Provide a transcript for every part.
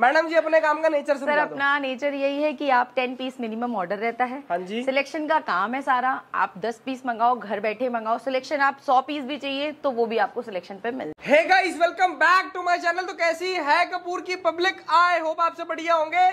Madam जी अपने काम का नेचर सर अपना नेचर यही है कि आप टेन पीस मिनिमम ऑर्डर रहता है। हाँ जी। सिलेक्शन का काम है सारा। आप दस पीस मंगाओ घर बैठे मंगाओ। सिलेक्शन आप सौ पीस भी चाहिए तो वो भी आपको सिलेक्शन पे मिल hey guys welcome back to my channel तो कैसी है कपूर की पब्लिक आई होप आपसे बढ़िया होंगे।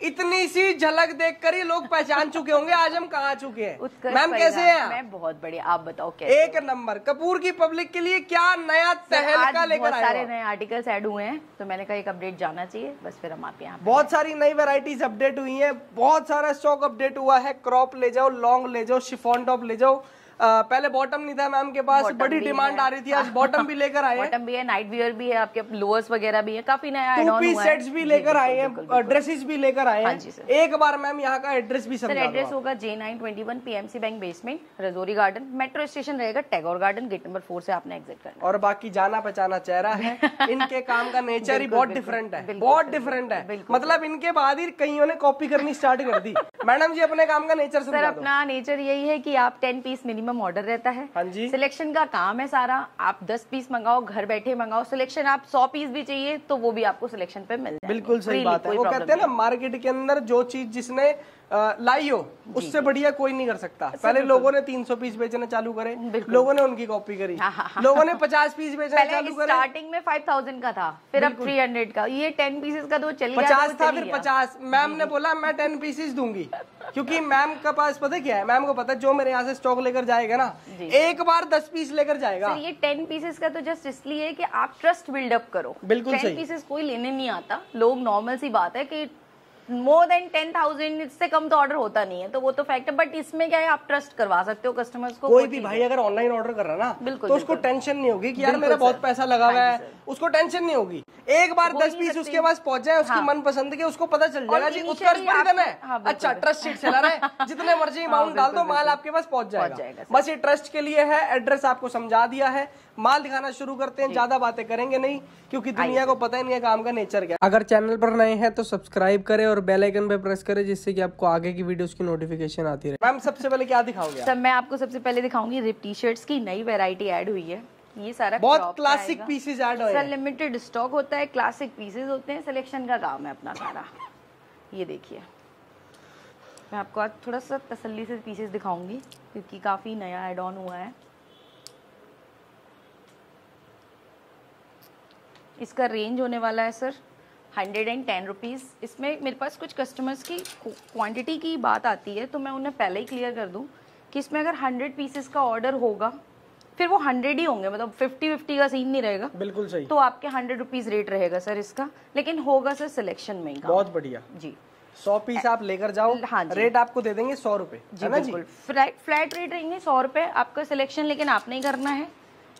इतनी सी झलक देखकर ही लोग पहचान चुके होंगे आज हम कहाँ चुके हैं। मैम कैसे हैं मैं बहुत बढ़िया आप बताओ कैसे एक नंबर। कपूर की पब्लिक के लिए क्या नया तहलका लेकर आए सारे नए आर्टिकल्स ऐड हुए हैं तो मैंने कहा एक अपडेट जाना चाहिए बस फिर हम आप यहाँ बहुत सारी नई वैरायटीज अपडेट हुई है बहुत सारा स्टॉक अपडेट हुआ है क्रॉप ले जाओ लॉन्ग ले जाओ शिफॉन टॉप ले जाओ। पहले बॉटम नहीं था मैम के पास बड़ी डिमांड आ रही थी आज बॉटम भी लेकर आए बॉटम भी है नाइट वियर भी है आपके लोअर्स वगैरह भी है काफ़ी नया टू पीस सेट्स भी लेकर आए हैं ड्रेसेस भी लेकर आए हाँ। हैं एक बार मैम यहाँ का एड्रेस भी सर एड्रेस होगा J nine twenty one PMC bank basement Rajouri garden metro station रहेगा Tagore garden gate number four से आपने एग्जिट करना और बाकी जाना पहचाना चेहरा है इनके काम का नेचर ही बहुत डिफरेंट है बहुत डिफरेंट है। मतलब इनके बाद ही कईयों ने कॉपी करनी स्टार्ट कर दी। मैडम जी अपने काम का नेचर सर अपना नेचर यही है की आप टेन पीस मिनिमम ऑर्डर रहता है। हाँ जी। सिलेक्शन का काम है सारा। आप दस पीस मंगाओ घर बैठे मंगाओ। सिलेक्शन आप सौ पीस भी चाहिए तो वो भी आपको सिलेक्शन पे मिल बिल्कुल सही बात है। वो कहते हैं ना मार्केट के अंदर जो चीज़ जिसने लाई हो उससे बढ़िया कोई नहीं कर सकता। पहले लोगों ने 300 पीस बेचना चालू करे। लोगों ने उनकी कॉपी करी। हाँ, हाँ, हाँ। लोगों ने 50 पीस बेचना चालू करे। स्टार्टिंग में फाइव थाउज़ेंड का था फिर अब थ्री हंड्रेड का। ये टेन पीसेस का तो चल गया पचास तो था फिर गया। पचास। मैम ने बोला मैं टेन पीसेस दूँगी। क्योंकि मैम का पास पता क्या है? मैम को पता है जो मेरे यहाँ से स्टॉक लेकर जाएगा ना एक बार दस पीस लेकर जाएगा। ये टेन पीसेस का तो जस्ट इसलिए कि आप ट्रस्ट बिल्डअप करो। बिल्कुल टेन पीसेस कोई लेने नहीं आता। लोग नॉर्मल सी बात है कि मोर देन टेन थाउज़ेंड इससे कम तो ऑर्डर होता नहीं है तो वो तो फैक्ट है बट इसमें क्या है आप ट्रस्ट करवा सकते हो कस्टमर्स को कोई भी भाई अगर ऑनलाइन ऑर्डर कर रहा ना बिल्कुल, तो उसको टेंशन नहीं होगी कि यार मेरा बहुत पैसा लगा हुआ हाँ है उसको टेंशन नहीं होगी। एक बार दस पीस उसके पास पहुँच जाए उसकी हाँ। मन पसंद के उसको पता चल जाएगा जी उत्कर्ष है। हाँ, अच्छा ट्रस्ट शीट चला रहा है। जितने मर्ज़ी अमाउंट डाल दो माल आपके पास पहुँच जाएगा, जाएगा बस ये ट्रस्ट के लिए है एड्रेस आपको समझा दिया है। माल दिखाना शुरू करते हैं ज़्यादा बातें करेंगे नहीं क्योंकि दुनिया को पता ही नहीं है काम का नेचर क्या अगर चैनल पर नए हैं तो सब्सक्राइब करें और बेल आइकन पे प्रेस करें जिससे कि आपको आगे की वीडियोस की नोटिफिकेशन आती रहे। मैम सबसे पहले क्या दिखाओगे आप? सब मैं आपको सबसे पहले दिखाऊँगी रिप टी शर्ट्स की नई वैरायटी ऐड हुई है। ये सारा बहुत क्लासिक पीसेज ऐड हुए सर लिमिटेड स्टॉक होता है क्लासिक पीसेस होते हैं सिलेक्शन का काम है अपना सारा। ये देखिए। मैं आपको आज थोड़ा सा तसल्ली से पीसेस दिखाऊँगी क्योंकि काफ़ी नया एड ऑन हुआ है। इसका रेंज होने वाला है sir. Hundred and ten rupees इसमें मेरे पास कुछ कस्टमर्स की क्वांटिटी की बात आती है तो मैं उन्हें पहले ही क्लियर कर दूँ कि इसमें अगर हंड्रेड पीसेस का ऑर्डर होगा फिर वो हंड्रेड ही होंगे मतलब फिफ्टी फिफ्टी का सीन नहीं रहेगा। बिल्कुल सही। तो आपके हंड्रेड रुपीज़ रेट रहेगा सर इसका लेकिन होगा सर सिलेक्शन में बहुत बढ़िया। जी। सौ पीस आप लेकर जाओ हाँ जी। रेट आपको दे देंगे सौ रुपए जी बिल्कुल। फ्लैट फ्लैट रेट रहेंगे सौ रुपए आपका सिलेक्शन लेकिन आपने ही करना है।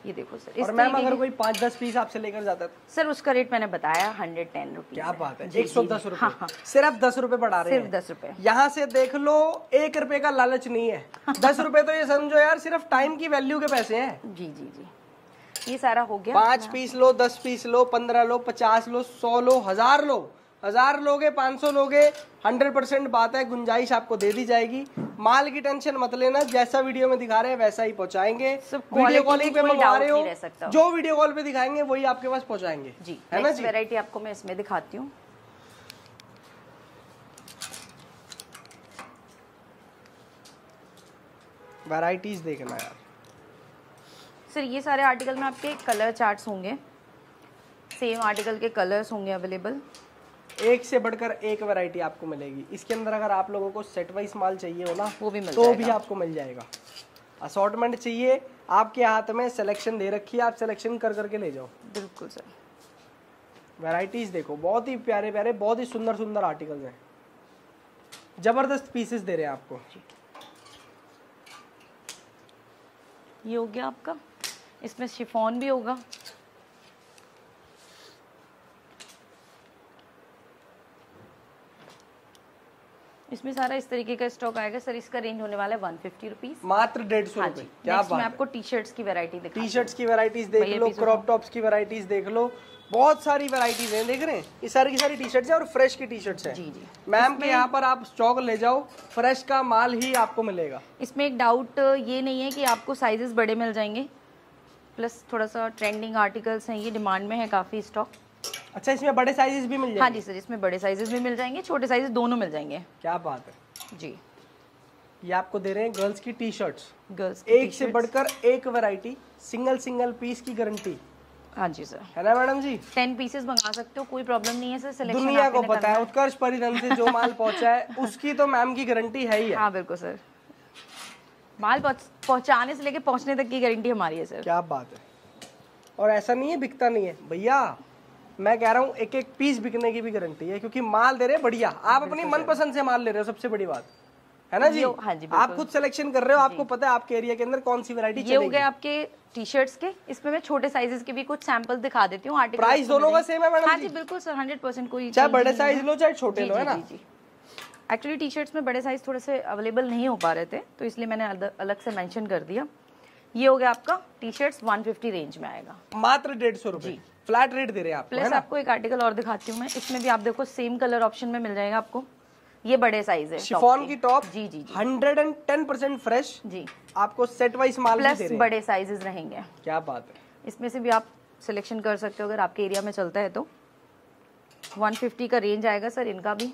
ये देखो सर और मैम अगर कोई पाँच दस पीस आपसे लेकर जाता है तो सर उसका रेट मैंने बताया हंड्रेड टेन रुपीज़ क्या बात है एक सौ दस। रुपए। हाँ हाँ। सिर्फ़ दस रुपए बढ़ा रहे सिर्फ़ दस रुपए। यहाँ से देख लो एक रुपए का लालच नहीं है। दस रुपए तो ये समझो यार सिर्फ़ टाइम की वैल्यू के पैसे हैं। जी जी जी। ये सारा हो गया। पाँच पीस लो दस पीस लो पंद्रह लो पचास लो सौ लो हज़ार लो। हज़ार लोगे पाँच सौ लोगे हंड्रेड परसेंट बात है गुंजाइश आपको दे दी जाएगी। माल की टेंशन मत लेना जैसा वीडियो में दिखा रहे हैं वैसा ही पहुंचाएँगे। वीडियो कॉलिंग पे मंगवा रहे हो जो वीडियो कॉल पे दिखाएँगे वही आपके पास पहुंचाएँगे। जी है ना जी? वेरायटी आपको मैं इसमें दिखाती हूँ। वैरायटीज देखना यार। सर ये सारे आर्टिकल में आपके कलर चार्ट्स होंगे। सेम आर्टिकल के कलर्स होंगे अवेलेबल एक से बढ़कर एक वैरायटी आपको मिलेगी। इसके अंदर अगर आप लोगों को सेट वाइज माल चाहिए हो ना वो भी मिल तो। भी आपको मिल जाएगा। असॉर्टमेंट चाहिए आपके हाथ में सिलेक्शन दे रखी है आप सिलेक्शन कर करके ले जाओ। बिल्कुल सर। वैरायटीज देखो बहुत ही प्यारे प्यारे बहुत ही सुंदर सुंदर आर्टिकल्स हैं। ज़बरदस्त पीसेस दे रहे हैं आपको। ये हो गया आपका। इसमें शिफॉन भी होगा। इसमें सारा इस तरीके का स्टॉक आएगा। सर इसका रेंज होने वाला है वन फिफ्टी रुपीज़ मात्र डेढ़ सौ हाँ रुपए। क्या बात आपको टी शर्ट्स की वैरायटी टी शर्ट्स की वैरायटीज देख लो क्रॉप टॉप्स की वैरायटीज देख लो। बहुत सारी वैरायटीज हैं देख रहे हैं? ये सारी की सारी टी शर्ट्स हैं और फ्रेश की टी शर्ट्स हैं। जी जी। मैम के यहाँ पर आप स्टॉक ले जाओ फ्रेश का माल ही आपको मिलेगा। इसमें एक डाउट ये नहीं है कि आपको साइजेस बड़े मिल जाएँगे। प्लस थोड़ा सा ट्रेंडिंग आर्टिकल्स हैं ये डिमांड में है काफ़ी स्टॉक अच्छा इसमें बड़े साइजेस भी मिल जाएँगे हाँ जी सर इसमें बड़े साइजेस भी मिल जाएँगे छोटे साइजेस दोनों मिल जाएँगे। क्या बात है। जी। ये आपको दे रहे हैं गर्ल्स की टी शर्ट्स गर्ल्स एक से बढ़कर एक वैरायटी सिंगल सिंगल पीस की गारंटी हाँ जी सर। है ना मैडम जी? टेन पीसेस मंगा सकते हो कोई प्रॉब्लम नहीं है सर सिलेक्शन दुनिया को पता है उत्कर्ष परिधन से जो माल पहुँचा है उसकी तो मैम की गारंटी है ही है। हाँ बिल्कुल सर। माल पहुंच- पहुँचाने से लेके पहुँचने तक की गारंटी हमारी है सर। क्या बात है। और ऐसा नहीं है बिकता नहीं है। भैया मैं कह रहा हूँ एक एक पीस बिकने की भी गारंटी है क्योंकि माल दे रहे हैं बढ़िया। आप अपनी मनपसंद से माल ले रहे हो सबसे बड़ी बात। है ना जी? हाँ जी, आप खुद सिलेक्शन कर रहे हो आपको पता है आपके एरिया के अंदर कौन सी वैरायटी ये हो गए आपके टी शर्ट्स के। इसमें मैं छोटे साइजेस के भी कुछ सैंपल दिखा देती हूँ प्राइस दोनों का सेम है मैडम हाँ जी? बिल्कुल सर हंड्रेड परसेंट कोई चाहे बड़े साइज़ लो चाहे छोटे लो है ना? एक्चुअली टी शर्ट्स में बड़े साइज़ थोड़े से अवेलेबल नहीं हो पा रहे थे तो इसलिए मैंने अलग से मेंशन कर दिया। ये हो गया आपका टी शर्ट्स 150 रेंज में आएगा। मात्र डेढ़ सौ रुपए। फ्लैट रेट दे रहे हैं आपको है प्लस आपको एक आर्टिकल और दिखाती हूँ मैं। इसमें भी आप देखो सेम कलर ऑप्शन में मिल जाएगा आपको। ये बड़े साइज़ है शिफॉन की। टॉप जी जी जी। Hundred and ten percent fresh जी। आपको सेट वाइज माल प्लस दे रहे बड़े साइजेस रहेंगे। क्या बात है। इसमें से भी आप सिलेक्शन कर सकते हो अगर आपके एरिया में चलता है तो। 150 का रेंज आएगा सर इनका भी।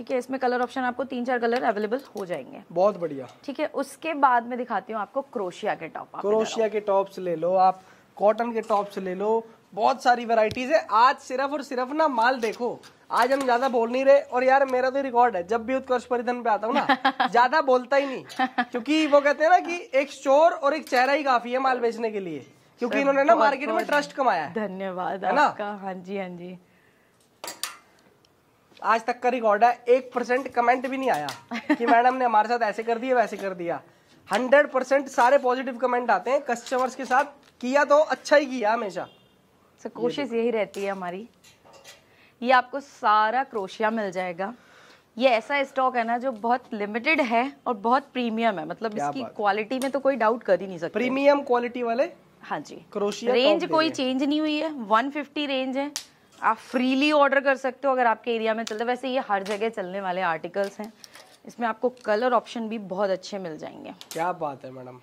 ठीक है इसमें कलर ऑप्शन आपको तीन चार कलर अवेलेबल हो जाएँगे। बहुत बढ़िया। ठीक है उसके बाद में दिखाती हूँ आपको क्रोशिया के टॉप क्रोशिया के टॉप्स ले लो आप कॉटन के टॉप्स ले लो बहुत सारी वैरायटीज है। आज सिर्फ़ और सिर्फ़ ना माल देखो आज हम ज़्यादा बोल नहीं रहे। और यार मेरा तो रिकॉर्ड है जब भी उत्कर्ष परिधन पे आता हूँ ना ज़्यादा बोलता ही नहीं। क्योंकि वो कहते हैं ना कि एक स्टोर और एक चेहरा ही काफ़ी है माल बेचने के लिए। क्योंकि इन्होंने ना मार्केट में ट्रस्ट कमाया है। धन्यवाद है ना? हाँ जी हाँ जी। आज तक का रिकॉर्ड है एक परसेंट कमेंट भी नहीं आया कि मैडम ने हमारे साथ ऐसे कर दिया वैसे कर दिया। हंड्रेड परसेंट सारे पॉजिटिव कमेंट आते हैं कस्टमर्स के साथ किया तो अच्छा ही किया हमेशा। सर कोशिश यही रहती है हमारी ये आपको सारा क्रोशिया मिल जाएगा। ये ऐसा स्टॉक है ना जो बहुत लिमिटेड है और बहुत प्रीमियम है। मतलब इसकी क्वालिटी में तो कोई डाउट कर ही नहीं सकते। प्रीमियम क्वालिटी वाले हाँ जी। क्रोशिया रेंज कोई चेंज नहीं हुई है। 150 रेंज है। आप फ्रीली ऑर्डर कर सकते हो अगर आपके एरिया में चलते वैसे ये हर जगह चलने वाले आर्टिकल्स हैं। इसमें आपको कलर ऑप्शन भी बहुत अच्छे मिल जाएँगे। क्या बात है मैडम।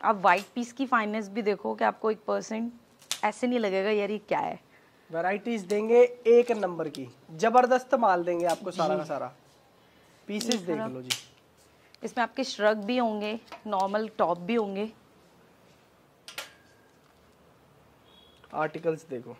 आप वाइट पीस की फाइननेस भी देखो कि आपको एक परसेंट ऐसे नहीं लगेगा यार ये क्या है? वैरायटीज देंगे एक नंबर की। ज़बरदस्त माल देंगे आपको सारा का सारा। पीसेस देख लो जी। इसमें आपके श्रग भी होंगे नॉर्मल टॉप भी होंगे। आर्टिकल्स देखो।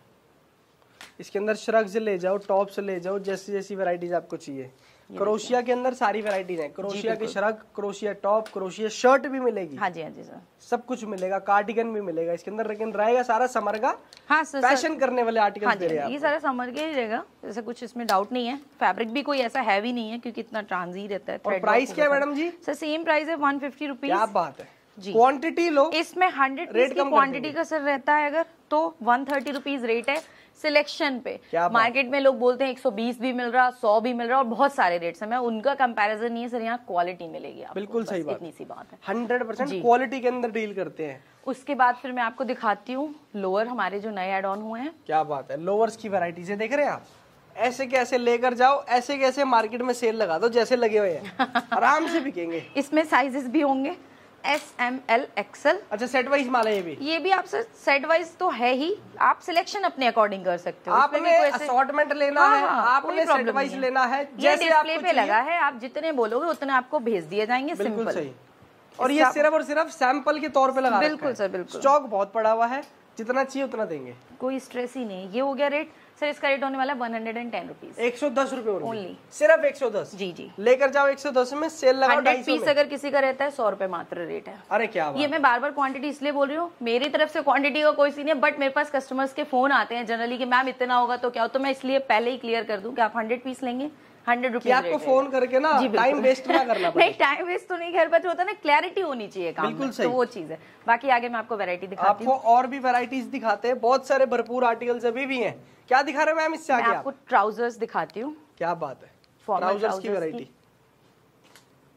इसके अंदर श्रग्स ले जाओ टॉप्स ले जाओ जैसी जैसी वैरायटीज आपको चाहिए। क्रोशिया के अंदर सारी वैरायटीज हैं। क्रोशिया के shrug crochet top crochet shirt भी मिलेगी। हाँ जी हाँ जी सर। सब कुछ मिलेगा कार्डिगन भी मिलेगा। इसके अंदर लेकिन रहेगा सारा समर का हाँ सर फ़ैशन करने वाले हाँ दे हाँ जी, ये सारा समर के ही रहेगा। जैसे कुछ इसमें डाउट नहीं है। फैब्रिक भी कोई ऐसा हैवी नहीं है क्योंकि इतना ट्रांजी रहता है और प्राइस क्या है मैडम जी? सर सेम प्राइस है वन फिफ्टी क्या बात है। जी। क्वांटिटी लो। इसमें हंड्रेड रेट की क्वांटिटी का सर रहता है अगर तो वन थर्टी रुपीज़ रेट है। सिलेक्शन पे। मार्केट में लोग बोलते हैं 120 भी मिल रहा 100 भी मिल रहा और बहुत सारे रेट्स हैं। मैं उनका कंपैरिजन नहीं है सर यहाँ क्वालिटी मिलेगी आपको। बिल्कुल सही बात। इतनी सी बात है। हंड्रेड परसेंट क्वालिटी के अंदर डील करते हैं। उसके बाद फिर मैं आपको दिखाती हूँ लोअर हमारे जो नए एड ऑन हुए हैं। क्या बात है लोअर्स की वैरायटी से देख रहे हैं आप? ऐसे कैसे लेकर जाओ ऐसे कैसे मार्केट में सेल लगा दो जैसे लगे हुए हैं। आराम से बिकेंगे। इसमें साइजेस भी होंगे। एस एम एल एक्सएल अच्छा सेट वाइज माल है ये भी। ये भी आपसे सेट वाइज तो है ही। आप सिलेक्शन अपने अकॉर्डिंग कर सकते हो। आपने असॉर्टमेंट लेना हाँ, है हाँ, आपने सेट वाइज लेना है जैसे डिस्प्ले पे लगा है आप जितने बोलोगे उतने आपको भेज दिए जाएँगे सिंपल सही। और ये सिर्फ़ और सिर्फ़ सैंपल के तौर पे लगा बिल्कुल सर, बिल्कुल। स्टॉक बहुत पड़ा हुआ है जितना चाहिए उतना देंगे। कोई स्ट्रेस ही नहीं ये हो गया रेट सर इसका रेट होने वाला है one hundred and ten rupees एक सौ दस रुपए ओनली सिर्फ़ एक सौ दस? जी जी. लेकर जाओ एक सौ दस में सेल लगा हंड्रेड पीस अगर किसी का रहता है सौ रुपए मात्र रेट है। अरे क्या ये मैं बार बार क्वांटिटी इसलिए बोल रही हूँ मेरी तरफ़ से क्वांटिटी का कोई सी नहीं है बट मेरे पास कस्टमर्स के फ़ोन आते हैं जनरली की मैम इतना होगा तो क्या हो तो मैं इसलिए पहले ही क्लियर कर दूँ की आप हंड्रेड पीस लेंगे। हंड्रेड रुपीज़ आपको फ़ोन करके ना टाइम वेस्ट ना करना नहीं टाइम वेस्ट तो नहीं घर पर होता ना क्लैरिटी होनी चाहिए काम बिल्कुल सही। तो वो चीज़ है। बाकी आगे मैं आपको वैरायटी दिखाती आपको हूँ। और भी वैरायटीज दिखाते हैं बहुत सारे भरपूर आर्टिकल्स अभी भी हैं। क्या दिखा रहे हैं मैम इससे आगे आपको आप ट्राउजर्स दिखाती हूँ। क्या बात है। ट्राउजर्स की वेरायटी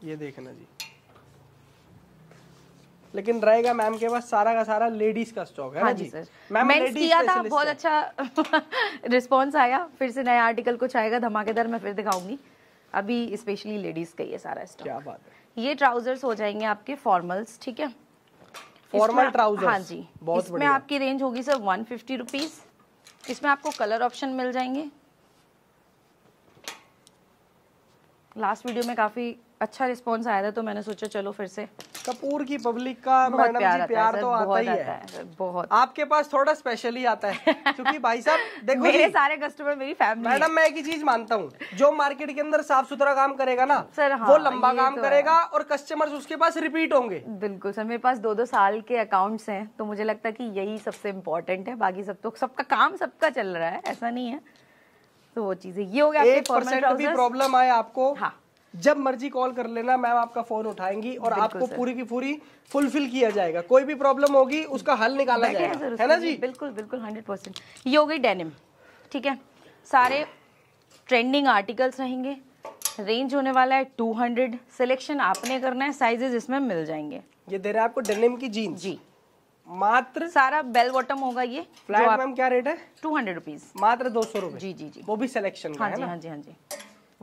ये देखना जी। लेकिन रहेगा मैम के पास सारा का सारा लेडीज़ का स्टॉक है हाँ जी? सर। मैम किया था बहुत अच्छा रिस्पॉन्स आया फिर से नया आर्टिकल कुछ आएगा धमाकेदार मैं फिर दिखाऊँगी। अभी स्पेशली लेडीज़ का ही है सारा स्टॉक क्या बात है। ये ट्राउजर्स हो जाएँगे आपके फॉर्मल्स ठीक है? इसमें- trousers, हाँ जी। बहुत इसमें आपकी रेंज होगी सर वन फिफ्टी रुपीज़ इसमें आपको कलर ऑप्शन मिल जाएँगे। लास्ट वीडियो में काफ़ी अच्छा रिस्पांस आया था तो मैंने सोचा चलो फिर से कपूर की पब्लिक का मैडम जी प्यार तो आता ही है। है बहुत। आपके पास थोड़ा स्पेशल ही आता है क्योंकि भाई साहब देखो मेरे सारे कस्टमर मेरी फैमिली मैडम मैं एक ही चीज़ मानता हूँ जो मार्केट के अंदर साफ़ सुथरा काम करेगा ना सर, हाँ, वो लंबा काम तो करेगा और कस्टमर्स उसके पास रिपीट होंगे। बिल्कुल सर मेरे पास दो दो साल के अकाउंट्स हैं तो मुझे लगता है कि यही सबसे इम्पोर्टेंट है बाकी सब तो सबका काम सबका चल रहा है ऐसा नहीं है। तो वो चीज़ें ये हो गया एक परसेंट भी प्रॉब्लम आए आपको? हाँ। जब मर्ज़ी कॉल कर लेना मैम आपका फ़ोन उठाएँगी और आपको पूरी की पूरी फुलफिल किया जाएगा। कोई भी प्रॉब्लम होगी उसका हल निकाला जाएगा। है ना जी? बिल्कुल बिल्कुल हंड्रेड परसेंट ये हो गई डेनिम ठीक है? सारे ट्रेंडिंग आर्टिकल्स रहेंगे। रेंज होने वाला है 200 सिलेक्शन आपने करना है साइजेस इसमें मिल जाएँगे। ये दे रहे हैं आपको डेनिम की जीन्स जी। मात्र सारा बेल बॉटम होगा ये फ्लैट मैम क्या रेट है? टू हंड्रेड रुपीज़ मात्र दो सौ रुपए। जी जी जी। वो भी सिलेक्शन हाँ जी हाँ जी हाँ जी।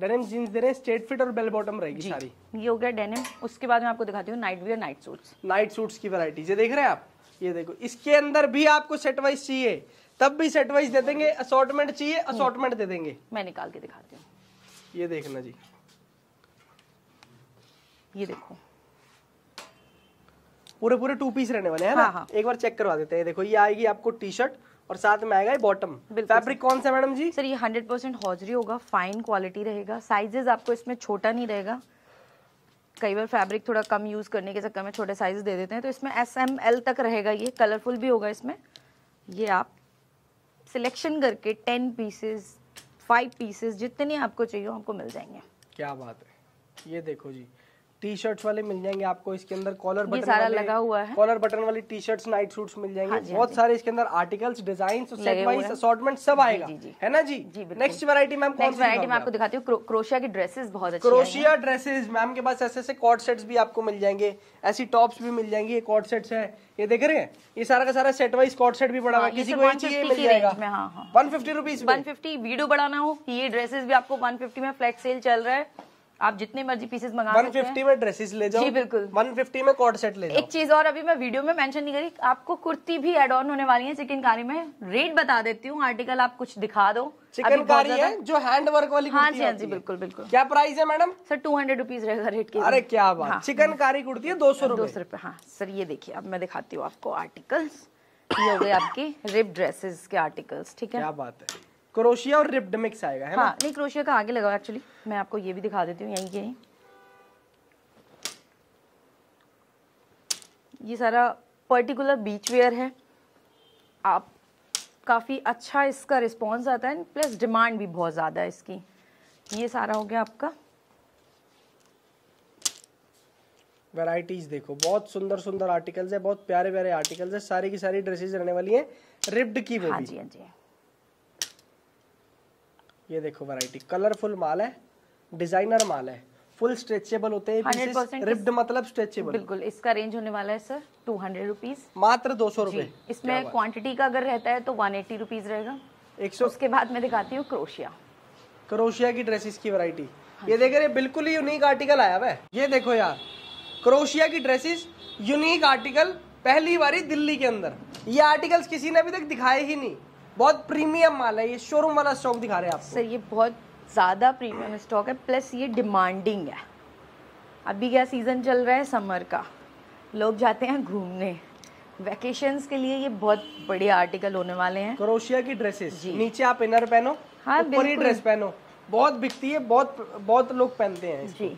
डेनिम जीन्स दे रहे हैं स्ट्रेट फिट और बेल बॉटम रहेगी सारी। ये हो गया डेनिम उसके बाद मैं आपको दिखाती हूँ night wear night suits night suits की वैरायटी ये देख रहे हैं आप? ये देखो इसके अंदर भी आपको सेट वाइज चाहिए। तब भी सेट वाइज दे देंगे असॉर्टमेंट चाहिए असॉर्टमेंट दे देंगे। मैं निकाल के दिखाती हूँ। ये देखना जी। ये देखो। पूरे पूरे टू पीस रहने वाले हैं हाँ, ना? हाँ। एक बार चेक करवा देते हैं। देखो ये आएगी आपको टी शर्ट और साथ में आएगा ये बॉटम फैब्रिक कौन सा मैडम जी? सर ये हंड्रेड परसेंट हॉजरी होगा फाइन क्वालिटी रहेगा। साइजेस आपको इसमें छोटा नहीं रहेगा। कई बार फैब्रिक थोड़ा कम यूज़ करने के चक्कर में छोटे साइज़ दे देते हैं तो इसमें एस एम एल तक रहेगा ये। कलरफुल भी होगा इसमें। ये आप सिलेक्शन करके टेन पीसेस फाइव पीसेस जितने आपको चाहिए आपको मिल जाएँगे। क्या बात है। ये देखो जी। टी शर्ट्स वाले मिल जाएँगे आपको इसके अंदर कॉलर बटन सारा वाले लगा हुआ है। कॉलर बटन वाली टी शर्ट्स नाइट सूट्स मिल जाएँगे। हाँ हाँ बहुत जी। सारे इसके अंदर आर्टिकल्स डिज़ाइन सेट असॉर्टमेंट सब आएगा। जी, जी। है ना जी? नेक्स्ट वैरायटी मैम कौन नेक्स्ट वैरायटी मैं आपको दिखाती हूँ। क्रोशिया की ड्रेसेस बहुत अच्छी क्रोशिया ड्रेसेस मैम के पास ऐसे ऐसे कॉट सेट्स भी आपको मिल जाएँगे। ऐसी टॉप्स भी मिल जाएँगी ये कॉट सेट्स है। ये देख रहे हैं? ये सारा का सारा सेट वाइज कॉट सेट भी पड़ा हुआ हाँ, किसी को ये चाहिए मिल जाएगा। हाँ, हाँ। One fifty rupees one fifty video बढ़ाना हो ये ड्रेसेस भी आपको वन फिफ्टी में फ्लैट सेल चल रहा है। आप जितने मर्ज़ी पीसेस मंगा वन सकते हैं। फिफ्टी में ड्रेसेस ले जाओ। जी, बिल्कुल। वन फिफ्टी में कॉट सेट ले जाओ। एक चीज़ और अभी मैं वीडियो में मेंशन नहीं करी आपको कुर्ती भी एड ऑन होने वाली है चिकनकारी में। रेट बता देती हूँ आर्टिकल आप कुछ दिखा दो। चिकनकारी है जो हैंड वर्क वाली हाँ जी हाँ जी बिल्कुल बिल्कुल। क्या प्राइस है madam sir two hundred rupees रहेगा रेट के अरे क्या बात। हाँ। चिकनकारी कुर्ती है दो सौ दो सौ रुपए। हाँ। सर ये देखिए अब मैं दिखाती हूँ आपको आर्टिकल्स ये हो गए आपके रिप ड्रेसेस के आर्टिकल्स ठीक है? क्या बात है। क्रोशिया और रिप्ड मिक्स आएगा है हाँ, ना नहीं क्रोशिया का आगे लगाओ एक्चुअली मैं आपको ये भी दिखा देती हूँ यहीं यहीं। ये सारा पर्टिकुलर बीच वेयर है। आप काफ़ी अच्छा इसका रिस्पॉन्स आता है प्लस डिमांड भी बहुत ज़्यादा है इसकी। ये सारा हो गया आपका। वैरायटीज देखो बहुत सुंदर सुंदर आर्टिकल्स है बहुत प्यारे प्यारे आर्टिकल्स है सारी की सारी ड्रेसेस रहने वाली हैं। रिप्ड की वो हाँ भी। जी हाँ जी। ये देखो वैरायटी कलरफुल माल है डिज़ाइनर माल है। फुल स्ट्रेचेबल होते हैं रिप्ड मतलब स्ट्रेचेबल बिल्कुल इसका रेंज होने वाला है सर टू हंड्रेड रुपीज़ मात्र दो सौ रुपए। इसमें क्वांटिटी का अगर रहता है तो वन एट्टी रुपीज़ रहेगा। एक सौ उसके बाद मैं दिखाती हूँ क्रोशिया। क्रोशिया की ड्रेसेस की वैरायटी ये देख रहे बिल्कुल ही यूनिक आर्टिकल आया हुआ है। ये देखो यार क्रोशिया की ड्रेसेस यूनिक आर्टिकल पहली बारी दिल्ली के अंदर। ये आर्टिकल्स किसी ने अभी तक दिखाए ही नहीं। बहुत प्रीमियम माल है ये शोरूम वाला स्टॉक दिखा रहे हैं आपको। सर ये बहुत ज़्यादा प्रीमियम स्टॉक है प्लस ये डिमांडिंग है। अभी क्या सीज़न चल रहा है समर का? लोग जाते हैं घूमने। वैकेशंस के लिए ये बहुत बड़े आर्टिकल होने वाले हैं। क्रोशिया की ड्रेसेस नीचे आप इनर पहनो हाँ, ऊपर ही ड्रेस पहनो। बहुत बिकती है बहुत बहुत लोग पहनते हैं जी।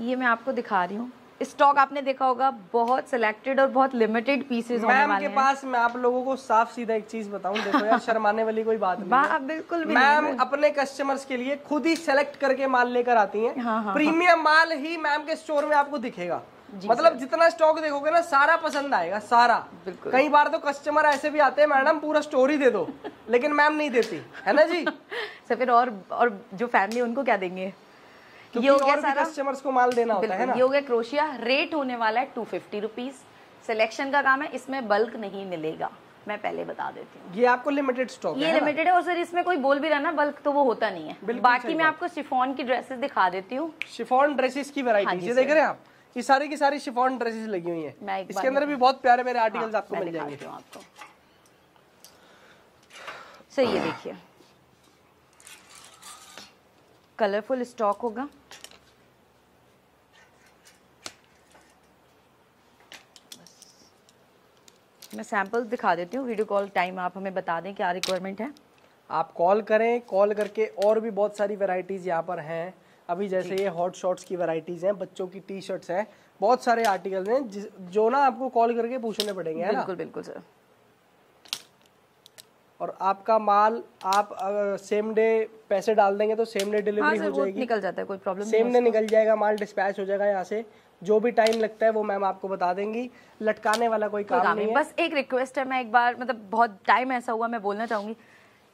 ये मैं आपको दिखा रही हूँ। स्टॉक आपने देखा होगा बहुत सिलेक्टेड और बहुत लिमिटेड पीसेज होने मैम वाले के पास मैं आप लोगों को साफ़ सीधा एक चीज़ बताऊँ देखो यार शर्माने वाली कोई बात नहीं बा- बिल्कुल भी मैम अपने कस्टमर्स के लिए खुद ही सेलेक्ट करके माल लेकर आती हैं। हाँ, हाँ, प्रीमियम माल ही मैम के स्टोर में आपको दिखेगा। मतलब जितना स्टॉक देखोगे ना सारा पसंद आएगा सारा। बिल्कुल। कई बार तो कस्टमर ऐसे भी आते हैं मैडम पूरा स्टोरी दे दो। लेकिन मैम नहीं देती। है ना जी? सर फिर और और जो फैमिली उनको क्या देंगे? ये हो गया सारा? कस्टमर्स को माल देना होता है ना। ये हो गया क्रोशिया रेट होने वाला है टू फिफ्टी रुपीज़ सिलेक्शन का काम है इसमें बल्क नहीं मिलेगा। मैं पहले बता देती हूँ। ये आपको लिमिटेड स्टॉक ये? लिमिटेड है और सर इसमें कोई बोल भी रहा ना बल्क तो वो होता नहीं है। बाकी मैं आपको शिफॉन की ड्रेसेस दिखा देती हूँ। शिफॉन ड्रेसेस की हाँ ये देख रहे हैं आप? ये सारी की सारी शिफॉन ड्रेसेस लगी हुई हैं। इसके अंदर भी बहुत प्यारे प्यारे आर्टिकल्स आपको मिल जाएँगे। आपको। सर ये देखिए। कलरफुल स्टॉक होगा। मैं सैंपल्स दिखा देती हूँ वीडियो कॉल टाइम आप हमें बता दें क्या रिक्वायरमेंट है। आप कॉल करें कॉल करके और भी बहुत सारी वैरायटीज यहाँ पर हैं। अभी जैसे ये हॉट शॉर्ट्स की वैरायटीज हैं बच्चों की टी शर्ट्स हैं बहुत सारे आर्टिकल्स हैं जो ना आपको कॉल करके पूछने पड़ेंगे है ना? बिल्कुल बिल्कुल सर और आपका माल आप सेम डे पैसे डाल देंगे तो सेम डे डिलीवरी हो जाएगी। निकल जाता है कोई प्रॉब्लम सेम डे निकल जाएगा माल डिस्पैच हो जाएगा यहाँ से। जो भी टाइम लगता है वो मैम आपको बता देंगी। लटकाने वाला कोई काम काम नहीं नहीं है। बस एक रिक्वेस्ट है मैं एक बार मतलब बहुत टाइम ऐसा हुआ मैं बोलना चाहूँगी।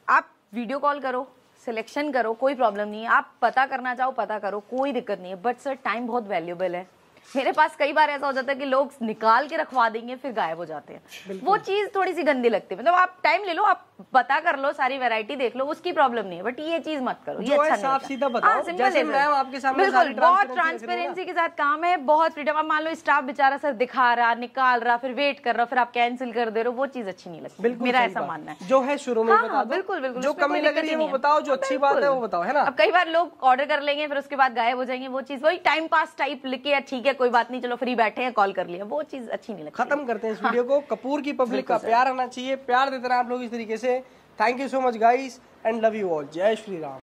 आप वीडियो कॉल करो सिलेक्शन करो कोई प्रॉब्लम नहीं है। आप पता करना चाहो पता करो कोई दिक्कत नहीं है। बट सर टाइम बहुत वैल्यूबल है। मेरे पास कई बार ऐसा हो जाता है कि लोग निकाल के रखवा देंगे फिर गायब हो जाते हैं। वो चीज़ थोड़ी सी गंदी लगती है। मतलब आप टाइम ले लो आप पता कर लो सारी वैरायटी देख लो उसकी प्रॉब्लम नहीं है। बट ये चीज़ मत करो ये अच्छा साफ़ सीधा बताओ। हाँ, जैसे मैम आपके सामने बिल्कुल बहुत। ट्रांसपेरेंसी के साथ काम है बहुत फ्रीडम अब मान लो स्टाफ बेचारा सर दिखा रहा निकाल रहा फिर वेट कर रहा फिर आप कैंसिल कर दे रहे हो वो चीज़ अच्छी नहीं लगती। मेरा ऐसा मानना है। जो है शुरू में ही हाँ, बिल्कुल बिल्कुल जो कमी लग रही है वो बताओ जो अच्छी बात है वो बताओ है ना? अब कई बार लोग ऑर्डर कर लेंगे फिर उसके बाद गायब हो जाएँगे वो चीज़ वही टाइम पास टाइप लिखे ठीक है कोई बात नहीं चलो फ्री बैठे हैं कॉल कर लिया। वो चीज़ अच्छी नहीं लगती। खत्म करते हैं इस वीडियो को। कपूर की पब्लिक का प्यार आना चाहिए। प्यार देते रहे आप लोग इस तरीके से। Thank you so much guys and love you all जय श्री राम।